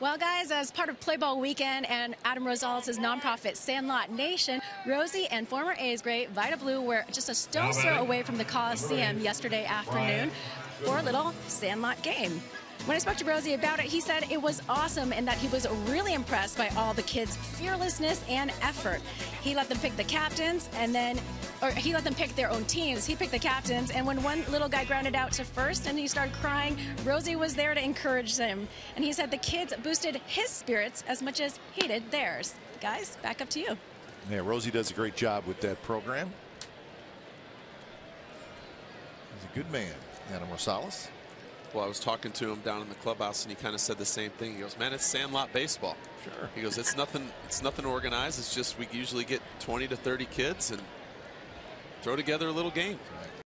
Well, guys, as part of Play Ball Weekend and Adam Rosales' nonprofit Sandlot Nation, Rosie and former A's great Vida Blue were just a stone's throw away from the Coliseum yesterday afternoon for a little Sandlot game. When I spoke to Rosie about it, he said it was awesome and that he was really impressed by all the kids' fearlessness and effort. He let them pick the captains and then, or he let them pick their own teams. He picked the captains, and when one little guy grounded out to first and he started crying, Rosie was there to encourage him. And he said the kids boosted his spirits as much as he did theirs. Guys, back up to you. Yeah, Rosie does a great job with that program. He's a good man, Adam Rosales. Well, I was talking to him down in the clubhouse, and he kind of said the same thing. He goes, "Man, it's Sandlot baseball." Sure. He goes, "It's nothing. It's nothing organized. It's just we usually get 20 to 30 kids and throw together a little game." Right.